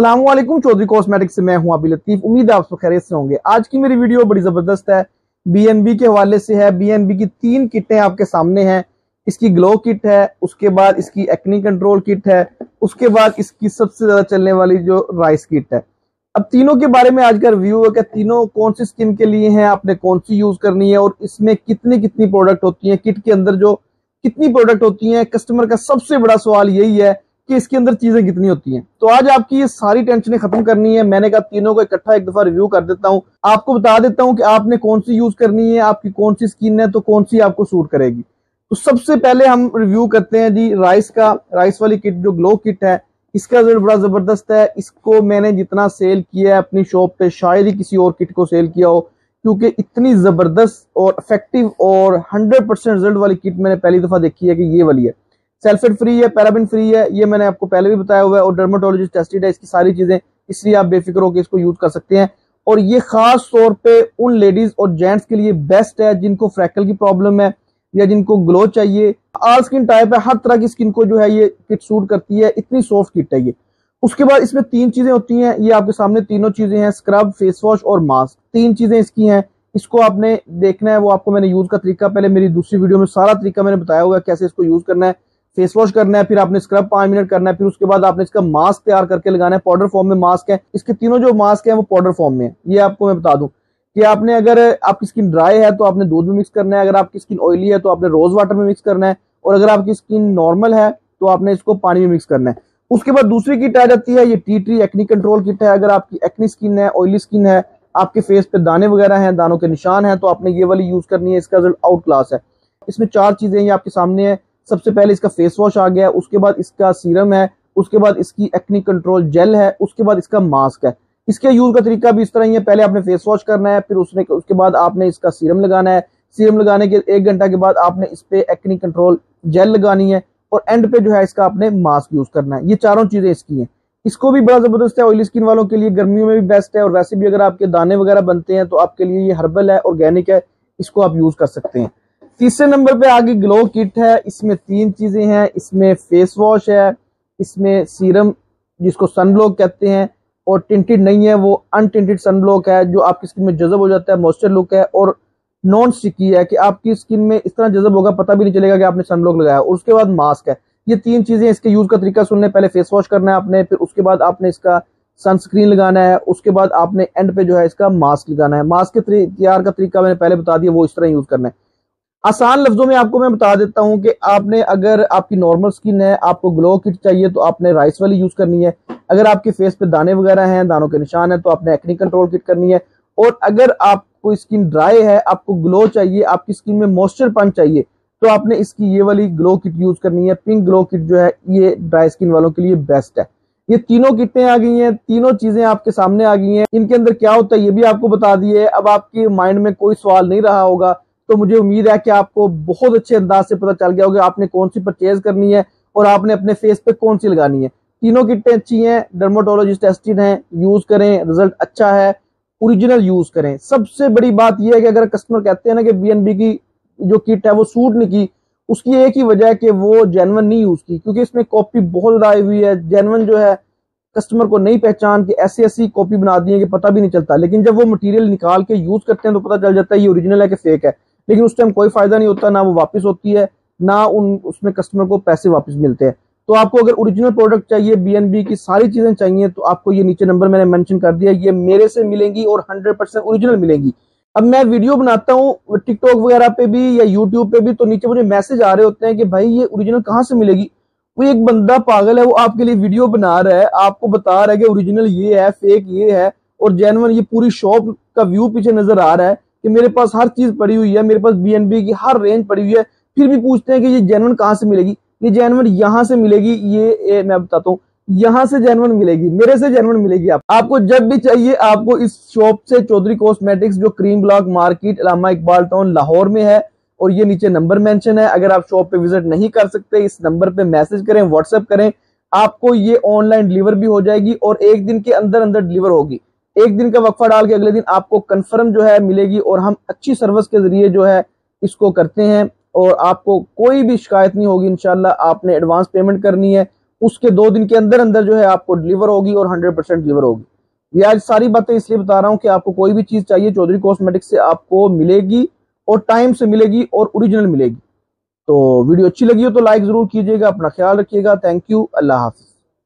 السلام علیکم چودری کوسمیٹک سے میں ہوں ابھی لطیف۔ امید ہے آپ خیریت سے ہوں گے۔ آج کی میری ویڈیو بڑی زبردست ہے۔ بی این بی کے حوالے سے ہے۔ بی این بی کی تین کٹیں آپ کے سامنے ہیں۔ اس کی گلو کٹ ہے، اس کے بعد اس کی ایکنی کنٹرول کٹ ہے۔ اس کے بعد اس کی سب سے زیادہ چلنے والی جو رائس کٹ ہے۔ اب تینوں کے بارے میں آج کا ریویو ہے کہ تینوں کون سی سکن کے لیے ہیں، آپ نے کون سی یوز کرنی ہے اور اس میں کتنی کتنی پروڈکٹ ہوتی ہیں۔ کٹ کے اندر جو کتنی پروڈکٹ ہوتی ہیں کسٹمر کا سب سے بڑا سوال یہی ہے کہ اس کے اندر چیزیں کتنی ہوتی ہیں۔ تو آج آپ کی یہ ساری ٹینشنیں ختم کرنی ہے میں نے کہا تینوں کو اکٹھا ایک دفعہ ریویو کر دیتا ہوں۔ آپ کو بتا دیتا ہوں کہ آپ نے کون سی یوز کرنی ہے، آپ کی کون سی سکین ہے تو کون سی آپ کو سوٹ کرے گی۔ تو سب سے پہلے ہم ریویو کرتے ہیں جی رائس کا رائس والی کٹ جو گلو کٹ ہے، اس کا رزلٹ بڑا زبردست ہے۔ اس کو میں نے جتنا سیل کیا ہے اپنی شاپ پہ، شاید ہی کسی اور کٹ کو سیل کیا ہو، کیونکہ اتنی زبردست اور افیکٹو اور ہنڈریڈ پرسینٹ رزلٹ والی کٹ میں نے پہلی دفعہ دیکھی ہے کہ یہ والی ہے۔ سیلفٹ فری ہے پیرابن فری ہے، یہ میں نے آپ کو پہلے بھی بتایا ہوا ہے اور ڈرماٹولوجسٹ ٹیسٹڈ ہے اس کی ساری چیزیں اس لیے آپ بے فکر ہو کے اس کو یوز کر سکتے ہیں۔ اور یہ خاص طور پہ ان لیڈیز اور جینٹس کے لیے بیسٹ ہے جن کو فریکل کی پرابلم ہے یا جن کو گلو چاہیے۔ آل سکن ٹائپ ہے، ہر طرح کی سکن کو جو ہے یہ کٹ سوٹ کرتی ہے، اتنی سافٹ کٹ ہے یہ۔ اس کے بعد اس میں تین چیزیں ہوتی ہیں، یہ آپ کے سامنے تینوں چیزیں ہیں سکرب فیس واش اور ماسک تین چیزیں اس کی ہیں، اس کو آپ نے دیکھنا ہے، وہ آپ کو میں نے یوز کا طریقہ پہلے میری دوسری ویڈیو میں سارا طریقہ میں نے بتایا ہوا ہے کیسے اس کو یوز کرنا ہے۔ فیس واش کرنا ہے، پھر آپ نے سکرب پانچ منٹ کرنا ہے، پھر اس کے بعد آپ نے اس کا ماسک تیار کر کے لگانا ہے پاؤڈر فارم میں ماسک ہے۔ اس کے تینوں جو ماسک ہیں، وہ پاؤڈر فارم میں یہ آپ کو میں بتا دوں کہ آپ نے اگر آپ کی سکن ڈرائی ہے تو آپ نے دودھ میں مکس کرنا ہے، اگر آپ کی سکن آئلی ہے تو آپ نے روز واٹر میں مکس کرنا ہے، اور اگر آپ کی سکن نارمل ہے تو آپ نے اس کو پانی میں مکس کرنا ہے۔ اس کے بعد دوسری کٹ آ جاتی ہے، یہ tea tree acne control kit ہے۔ اگر آپ کی ایکنی سکن ہے آئلی سکن ہے، آپ کے فیس پہ دانے وغیرہ ہیں، دانوں کے نشان ہیں، تو آپ نے یہ والی یوز کرنی ہے، اس کا رزلٹ آؤٹ کلاس ہے۔ اس میں چار چیزیں یہ آپ کے سامنے ہیں۔ سب سے پہلے اس کا فیس واش آ گیا ہے، اس کے بعد اس کا سیرم ہے، اس کے بعد اس کی ایکنی کنٹرول جیل ہے، اس کے بعد اس کا ماسک ہے۔ اس کے یوز کا طریقہ بھی اس طرح ہی ہے، پہلے آپ نے فیس واش کرنا ہے، پھر اس نے اس کے بعد آپ نے اس کا سیرم لگانا ہے۔ سیرم لگانے کے ایک گھنٹہ کے بعد آپ نے اس پہ ایکنی کنٹرول جیل لگانی ہے اور اینڈ پہ جو ہے اس کا آپ نے ماسک یوز کرنا ہے۔ یہ چاروں چیزیں اس کی ہیں۔ اس کو بھی بڑا زبردست ہے آئلی سکن والوں کے لیے گرمیوں میں بھی بیسٹ ہے اور ویسے بھی اگر آپ کے دانے وغیرہ بنتے ہیں تو آپ کے لیے یہ ہربل ہے آرگینک ہے، اس کو آپ یوز کر سکتے ہیں۔ تیسرے نمبر پہ آگے گلو کٹ ہے، اس میں تین چیزیں ہیں، اس میں فیس واش ہے، اس میں سیرم جس کو سن بلوک کہتے ہیں، اور ٹنٹڈ نہیں ہے، وہ ان ٹنٹڈ سن بلوک ہے، جو آپ کی سکن میں جذب ہو جاتا ہے موسچر لک ہے، اور نان سٹکی ہے کہ آپ کی سکن میں اس طرح جذب ہوگا، پتہ بھی نہیں چلے گا کہ آپ نے سن بلوک لگایا۔ اور اس کے بعد ماسک ہے۔ یہ تین چیزیں اس کے یوز کا طریقہ سننے، پہلے فیس واش کرنا ہے آپ نے، پھر اس کے بعد آپ نے اس کا سن سکرین لگانا ہے، اس کے بعد آپ نے اینڈ پہ جو ہے اس کا ماسک لگانا ہے۔ ماسک کے تیار کا طریقہ میں نے پہلے بتا دیا، وہ اس طرح یوز کرنا ہے۔ آسان لفظوں میں آپ کو میں بتا دیتا ہوں کہ آپ نے اگر آپ کی نارمل سکن ہے، آپ کو گلو کٹ چاہیے تو آپ نے رائس والی یوز کرنی ہے۔ اگر آپ کے فیس پہ دانے وغیرہ ہیں، دانوں کے نشان ہیں، تو آپ نے ایکنی کنٹرول کٹ کرنی ہے۔ اور اگر آپ کو سکن ڈرائی ہے، آپ کو گلو چاہیے، آپ کی سکن میں موسچر پن چاہیے، تو آپ نے اس کی یہ والی گلو کٹ یوز کرنی ہے۔ پنک گلو کٹ جو ہے، یہ ڈرائی سکن والوں کے لیے بیسٹ ہے۔ یہ تینوں کٹیں آ گئی ہیں، تینوں چیزیں آپ کے سامنے آ گئی ہیں۔ ان کے اندر کیا ہوتا ہے، یہ بھی آپ کو بتا دیے۔ اب آپ کے مائنڈ میں کوئی سوال نہیں رہا ہوگا۔ تو مجھے امید ہے کہ آپ کو بہت اچھے انداز سے پتہ چل گیا ہوگا آپ نے کون سی پرچیز کرنی ہے اور آپ نے اپنے فیس پہ کون سی لگانی ہے۔ تینوں کٹیں اچھی ہیں ڈرموٹولوجسٹ ٹیسٹڈ ہیں یوز کریں رزلٹ اچھا ہے اوریجنل یوز کریں۔ سب سے بڑی بات یہ ہے کہ اگر کسٹمر کہتے ہیں نا کہ بی این بی کی جو کٹ ہے وہ سوٹ نہیں کی، اس کی ایک ہی وجہ ہے کہ وہ جینون نہیں یوز کی، کیونکہ اس میں کاپی بہت زیادہ آئی ہوئی ہے۔ جینون جو ہے کسٹمر کو نہیں پہچان کہ ایسی ایسی کاپی بنا دی ہے کہ پتہ بھی نہیں چلتا۔ لیکن جب وہ مٹیریل نکال کے یوز کرتے ہیں تو پتہ چل جاتا ہے یہ اوریجنل ہے کہ فیک ہے۔ لیکن اس ٹائم کوئی فائدہ نہیں ہوتا، نہ وہ واپس ہوتی ہے، نہ ان، اس میں کسٹمر کو پیسے واپس ملتے ہیں۔ تو آپ کو اگر اوریجنل پروڈکٹ چاہیے بی این بی کی ساری چیزیں چاہیے، تو آپ کو یہ نیچے نمبر میں نے مینشن کر دیا، یہ میرے سے ملیں گی اور ہنڈریڈ پرسینٹ اوریجنل ملیں گی۔ اب میں ویڈیو بناتا ہوں ٹک ٹاک وغیرہ پہ بھی یا یوٹیوب پہ بھی، تو نیچے مجھے میسج آ رہے ہوتے ہیں کہ بھائی یہ اوریجنل کہاں سے ملے گی؟ وہ ایک بندہ پاگل ہے، وہ آپ کے لیے ویڈیو بنا رہا ہے، آپ کو بتا رہا ہے کہ اوریجنل یہ ہے فیک یہ ہے اور جینون یہ پوری شاپ کا ویو پیچھے نظر آ رہا ہے۔ کہ میرے پاس ہر چیز پڑی ہوئی ہے، میرے پاس بی این بی کی ہر رینج پڑی ہوئی ہے۔ پھر بھی پوچھتے ہیں کہ یہ جینون کہاں سے ملے گی؟ یہ جینون یہاں سے ملے گی، یہ میں بتاتا ہوں، یہاں سے جینون ملے گی، میرے سے جینون ملے گی آپ۔ آپ کو جب بھی چاہیے، آپ کو اس شاپ سے چودری کوسمیٹکس جو کریم بلاک مارکیٹ علامہ اقبال ٹاؤن لاہور میں ہے، اور یہ نیچے نمبر مینشن ہے، اگر آپ شاپ پہ وزٹ نہیں کر سکتے، اس نمبر پہ میسج کریں واٹس اپ کریں، آپ کو یہ آن لائن ڈلیور بھی ہو جائے گی اور ایک دن کے اندر اندر ڈلیور ہوگی۔ ایک دن کا وقفہ ڈال کے اگلے دن آپ کو کنفرم جو ہے ملے گی اور ہم اچھی سروس کے ذریعے جو ہے اس کو کرتے ہیں اور آپ کو کوئی بھی شکایت نہیں ہوگی انشاءاللہ، آپ نے ایڈوانس پیمنٹ کرنی ہے، اس کے دو دن کے اندر اندر جو ہے آپ کو ڈلیور ہوگی اور ہنڈریڈ پرسینٹ ڈلیور ہوگی۔ یہ آج ساری باتیں اس لیے بتا رہا ہوں کہ آپ کو کوئی بھی چیز چاہیے، چودھری کوسمیٹک سے آپ کو ملے گی اور ٹائم سے ملے گی اور اوریجنل ملے گی۔ تو ویڈیو اچھی لگی ہو تو لائک ضرور کیجیے گا، اپنا خیال رکھیے گا۔ تھینک یو اللہ حافظ۔